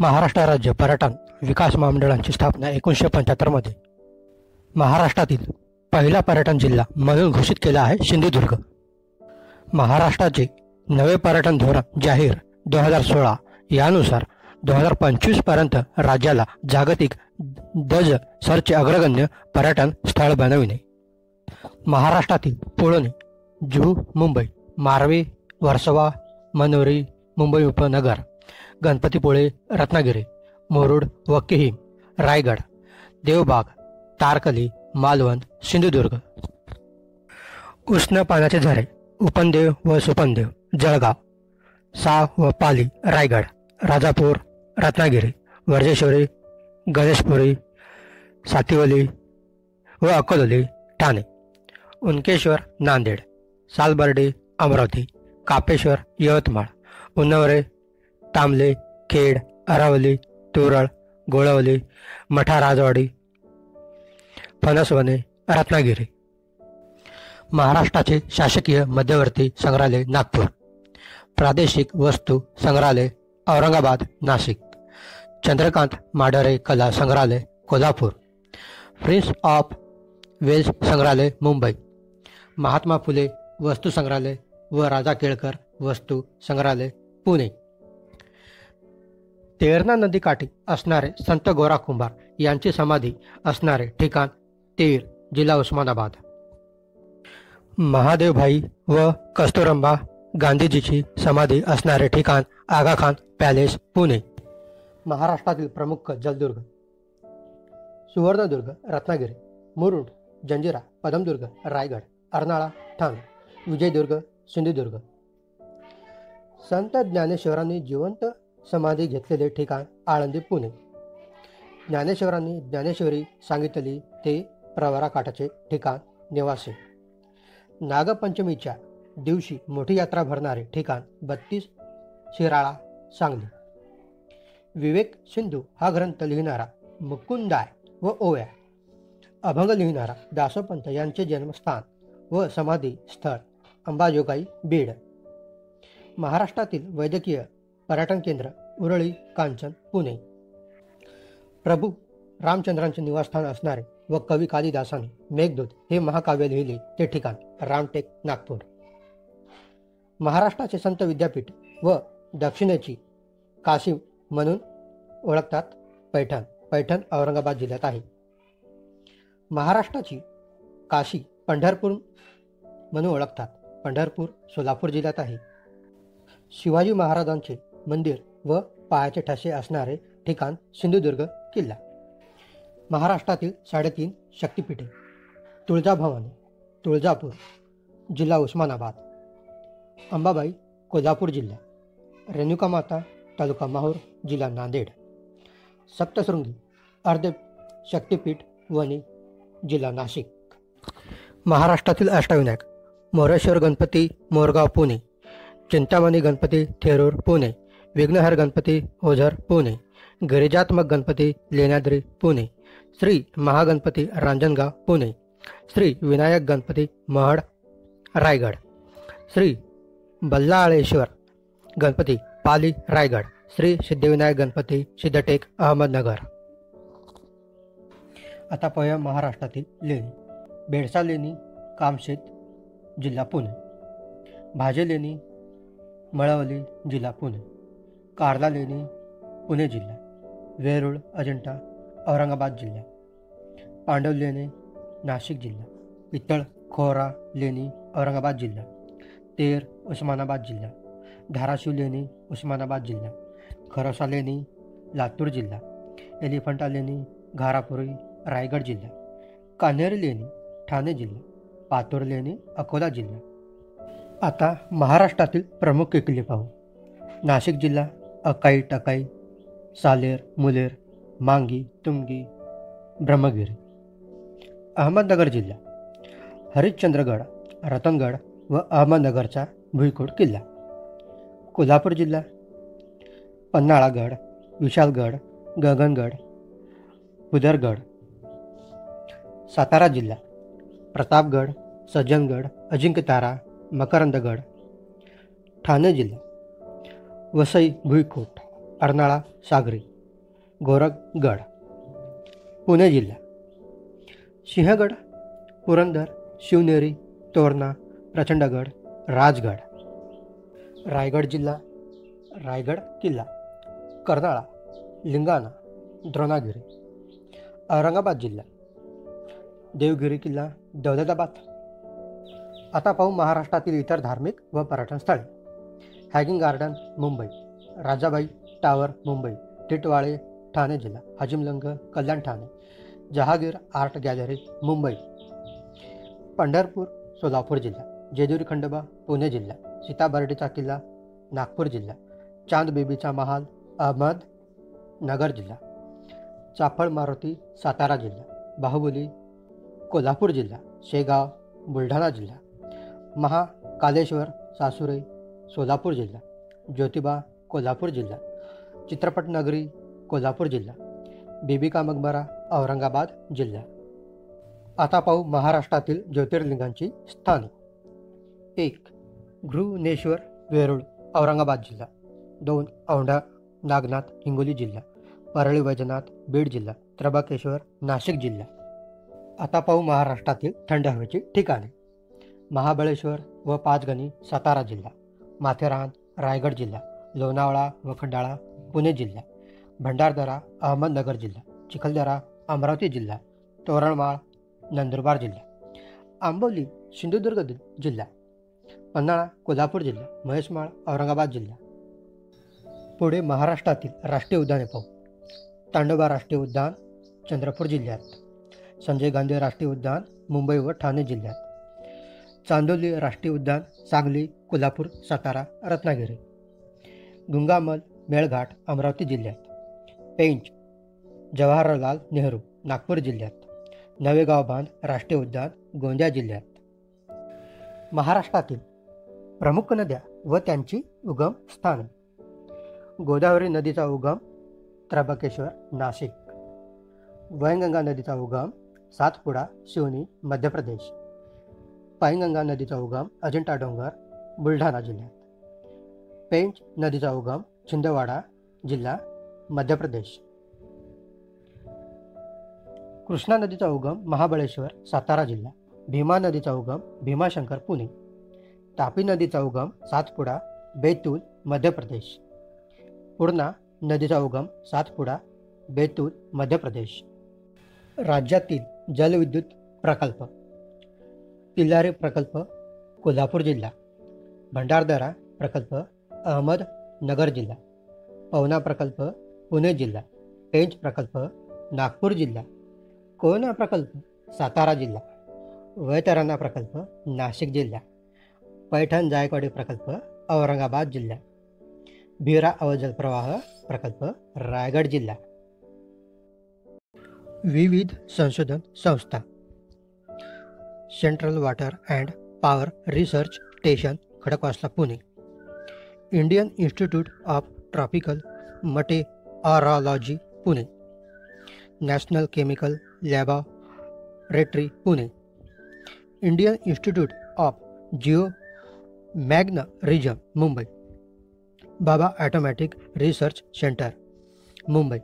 महाराष्ट्र राज्य पर्यटन विकास महामंडळांची स्थापना एकोणीसशे पंच्याहत्तरमध्ये महाराष्ट्रातील पहिला पर्यटन जिल्हा म्हणून घोषित केला आहे सिंधुदुर्ग. महाराष्ट्राचे नवे पर्यटन धोरण जाहीर दोन हजार सोळा यानुसार दोन हजार पंचवीसपर्यंत राज्याला जागतिक दज सरचे अग्रगण्य पर्यटन स्थळ बनविणे. महाराष्ट्रातील पुळणे जुहू मुंबई मारवी वर्सवा मनोरी मुंबई उपनगर गणपतीपुळे रत्नागिरी, मुरुड व किहीम रायगड, देवबाग, तारकली, मालवण, सिंधुदुर्ग. उष्ण पाण्याचे झरे, उपनदेव व सुपनदेव, जळगाव. सा व पाली, रायगड, राजापूर, रत्नागिरी, वर्जेश्वरी, गणेशपुरी, सातिवली व अकोलोली, ठाणे. उनकेश्वर, नांदेड, सालबर्डी, अमरावती, कापेश्वर, यवतमाळ उन्नवरे तांबले खेड अरावली तुरळ गोळवली मठा राजवाडी फणसवने रत्नागिरी. महाराष्ट्राचे शासकीय मध्यवर्ती संग्रहालय नागपूर. प्रादेशिक वस्तू संग्रहालय औरंगाबाद नाशिक. चंद्रकांत माडरे कला संग्रहालय कोल्हापूर. प्रिन्स ऑफ वेल्स संग्रहालय मुंबई. महात्मा फुले वस्तू संग्रहालय व राजा केळकर वस्तू संग्रहालय पुणे. तेरणा नदीकाठी असणारे संत गोरा कुंभार यांची समाधी असणारे ठिकाण तेर जिल्हा उस्मानाबाद. महादेवभाई व कस्तुरंबा गांधीजीची समाधी असणारे ठिकाण आगाखान पॅलेस पुणे. महाराष्ट्रातील प्रमुख जलदुर्ग. सुवर्णदुर्ग रत्नागिरी मुरुड जंजिरा पदमदुर्ग रायगड अर्नाळा ठाणे विजयदुर्ग सिंधुदुर्ग. संत ज्ञानेश्वरांनी जिवंत समाधी घेतलेले ठिकाण आळंदी पुणे. ज्ञानेश्वरांनी ज्ञानेश्वरी सांगितली ते प्रवराकाठाचे ठिकाण निवासी. नागपंचमीच्या दिवशी मोठी यात्रा भरणारे ठिकाण बत्तीस शिराळा सांगली. विवेक सिंधू हा ग्रंथ लिहिणारा मुकुंदाय व ओव्या. अभंग लिहिणारा दासोपंत यांचे जन्मस्थान व समाधी स्थळ अंबाजोगाई बीड. महाराष्ट्रातील वैद्यकीय पर्यटन केंद्र उरळी कांचन पुणे. प्रभू रामचंद्रांचे निवासस्थान असणारे व कवी कालिदासाने मेघदूत हे महाकाव्य लिहिले ते ठिकाण रामटेक नागपूर. महाराष्ट्राचे संत विद्यापीठ व दक्षिणेची काशी म्हणून ओळखतात पैठण. पैठण औरंगाबाद जिल्ह्यात आहे. महाराष्ट्राची काशी पंढरपूर म्हणून ओळखतात. पंढरपूर सोलापूर जिल्ह्यात आहे. शिवाजी महाराजांचे मंदिर व पायाचे ठसे असणारे ठिकाण सिंधुदुर्ग किल्ला. महाराष्ट्रातील साडेतीन शक्तिपीठे तुळजाभवानी तुळजापूर जिल्हा उस्मानाबाद अंबाबाई कोल्हापूर जिल्हा रेणुका माता तालुका माहूर जिल्हा नांदेड सप्तशृंगी अर्ध शक्तिपीठ वणी जिल्हा नाशिक. महाराष्ट्रातील अष्टविनायक मोरेश्वर गणपती मोरगाव पुणे चिंतामणी गणपती थेरूर पुणे विघ्नहर गणपती ओझर पुणे. गिरिजात्मक गणपती लेण्याद्री पुणे. श्री महागणपती रांजणगाव पुणे. श्री विनायक गणपती महड रायगड. श्री बल्लाळेश्वर गणपती पाली रायगड. श्री सिद्धिविनायक गणपती सिद्धटेक अहमदनगर. आता पाहूया महाराष्ट्रातील लेणी. बेडसा लेणी कामशेत जिल्हा पुणे. भाजे लेणी मळवली जिल्हा पुणे. कारला लेणी पुणे जिल्हा वेरूळ अजिंठा औरंगाबाद जिल्हा पांडव लेणी नाशिक जिल्हा पितळ खोरा लेणी औरंगाबाद जिल्हा तेर उस्मानाबाद जिल्हा धाराशिव लेणी उस्मानाबाद जिल्हा खरोसा लेणी लातूर जिल्हा एलिफंटा लेणी घारापुरी रायगड जिल्हा कान्हेरी लेणी ठाणे जिल्हा पातूर लेणी अकोला जिल्हा. आता महाराष्ट्रातील प्रमुख किल्ले पाहू. नाशिक जिल्हा अकाई टकाई सालेर मुलेर मांगी तुंगी ब्रह्मगिरी. अहमदनगर जिल्हा हरिश्चंद्रगड रतनगड व अहमदनगरचा भुईकोट किल्ला. कोल्हापूर जिल्हा. पन्हाळागड विशालगड गगनगड उदरगड. सातारा जिल्हा प्रतापगड सज्जनगड अजिंक्यतारा मकरंदगड. ठाणे जिल्हा. वसई भुईकोट अर्नाळा सागरी गोरखगड पुणे जिल्हा सिंहगड पुरंदर शिवनेरी तोरणा प्रचंडगड राजगड. रायगड जिल्हा रायगड किल्ला कर्नाळा लिंगाणा द्रोणागिरी. औरंगाबाद जिल्हा देवगिरी किल्ला दौलताबाद. आता पाहू महाराष्ट्रातील इतर धार्मिक व पर्यटन स्थळे hanging garden Mumbai. Rajabai tower Mumbai. Titwala Thane जिल्हा. हाजिमलंग Kalyan Thane. Jehangir art gallery Mumbai. Pandharpur Solapur जिल्हा. जेजुरी खंडोबा पुणे जिल्हा. सीताबर्डीचा किल्ला नागपूर जिल्हा. चांद बेबीचा महाल अहमद नगर जिल्हा. चाफळ मारुती सातारा जिल्हा. बाहुबली कोल्हापूर जिल्हा. शेगाव बुलढाणा जिल्हा. महाकालेश्वर सासुरे सोलापूर जिल्हा ज्योतिबा कोल्हापूर जिल्हा चित्रपट नगरी कोल्हापूर जिल्हा बीबिका मकबरा औरंगाबाद जिल्हा. आता पाहू महाराष्ट्रातील ज्योतिर्लिंगांची स्थाने. एक घृणेश्वर वेरूळ औरंगाबाद जिल्हा. दोन औंढा नागनाथ हिंगोली जिल्हा. परळी वैजनाथ बीड जिल्हा. त्र्यंबकेश्वर नाशिक जिल्हा. आता पाहू महाराष्ट्रातील थंड हवेची ठिकाणे. महाबळेश्वर व पाचगणी सातारा जिल्हा. माथेरान रायगड जिल्हा लोणावळा व खंडाळा पुणे जिल्हा भंडारदरा अहमदनगर जिल्हा चिखलदरा अमरावती जिल्हा तोरणमाळ नंदुरबार जिल्हा आंबोली सिंधुदुर्ग जिल्हा पन्हाळा कोल्हापूर जिल्हा महेशमाळ औरंगाबाद जिल्हा. पुढे महाराष्ट्रातील राष्ट्रीय उद्याने पाहू. तांडोबा राष्ट्रीय उद्यान चंद्रपूर जिल्ह्यात. संजय गांधी राष्ट्रीय उद्यान मुंबई व ठाणे जिल्ह्यात. चांदोली राष्ट्रीय उद्यान सांगली कोल्हापूर सातारा रत्नागिरी. गुंगामल मेळघाट अमरावती जिल्ह्यात. पेंच जवाहरलाल नेहरू नागपूर जिल्ह्यात. नवेगाव बांध राष्ट्रीय उद्यान गोंदिया जिल्ह्यात. महाराष्ट्रातील प्रमुख नद्या व त्यांची उगम स्थाने. गोदावरी नदीचा उगम त्र्यंबकेश्वर नाशिक. वैनगंगा नदीचा उगम सातपुडा शिवनी मध्य प्रदेश. पायगंगा नदीचा उगम अजिंठा डोंगर बुलढाणा जिल्ह्यात. पेंच नदीचा उगम छिंदवाडा जिल्हा मध्य प्रदेश. कृष्णा नदीचा उगम महाबळेश्वर सातारा जिल्हा. भीमा नदीचा उगम भीमाशंकर पुणे. तापी नदीचा उगम सातपुडा बेतूल मध्य प्रदेश. पूर्णा नदीचा उगम सातपुडा बेतूल मध्य प्रदेश. राज्यातील जलविद्युत प्रकल्प. तिल्लारी प्रकल्प कोल्हापूर जिल्हा. भंडारदरा प्रकल्प अहमदनगर जिल्हा पवना प्रकल्प पुणे जिल्हा पेंच प्रकल्प नागपूर जिल्हा कोयना प्रकल्प सातारा जिल्हा वैतरणा प्रकल्प नाशिक जिल्हा पैठण जायकवाडी प्रकल्प औरंगाबाद जिल्हा भिरा अवजल प्रवाह प्रकल्प रायगड जिल्हा. विविध संशोधन संस्था central water and power research station Khadakwasla, Pune. Indian institute of tropical meteorology Pune. National chemical laboratory, Pune. Indian institute of geomagnetism Mumbai. Bhabha atomic research centre, Mumbai.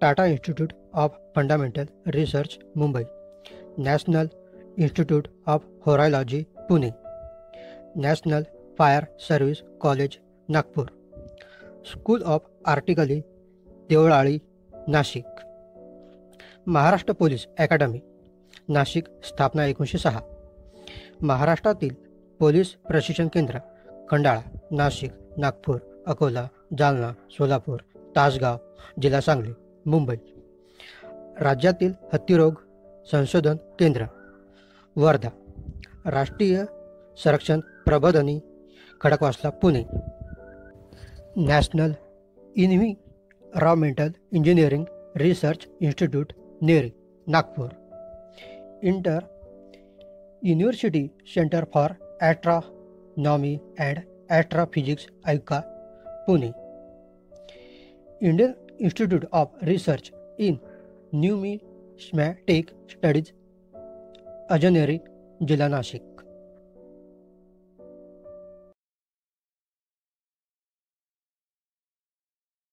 Tata institute of fundamental research, Mumbai. National institute of virology, Pune. National fire service college Nagpur. School of artillery Devlali Nashik. Maharashtra police academy Nashik स्थापना एकोणीसशे सहा. महाराष्ट्रातील police प्रशिक्षण केंद्र खंडाळा नाशिक नागपूर अकोला जालना सोलापूर तासगाव जिल्हा सांगली मुंबई. राज्यातील हत्तीरोग संशोधन केंद्र वर्धा. राष्ट्रीय संरक्षण Prabodhini Khadakwasla Pune. National environmental engineering research institute NEERI Nagpur. Inter university centre for astronomy and astrophysics ऐका Pune. Indian institute of research in numismatic studies Anjaneri जिल्हा नाशिक.